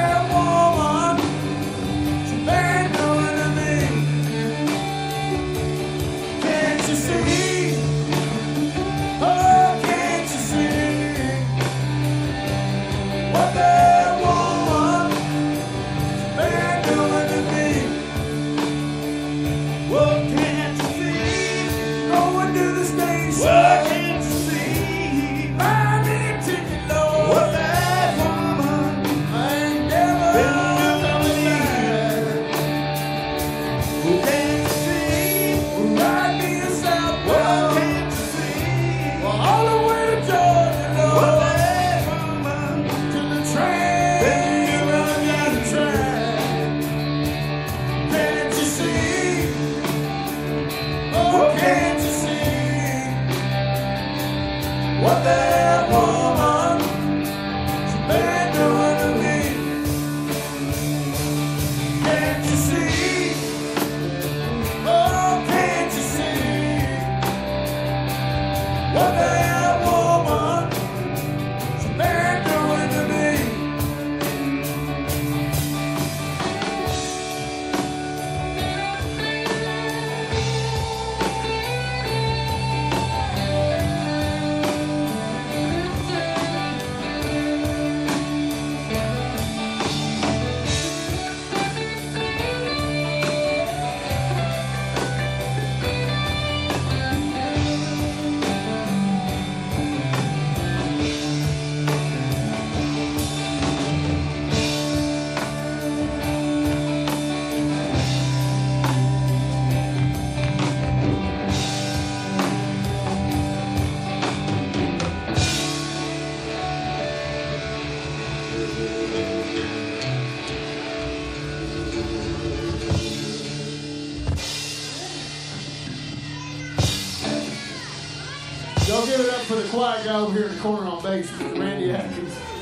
world. all over. For the quiet guy over here in the corner on bass, Randy Atkins.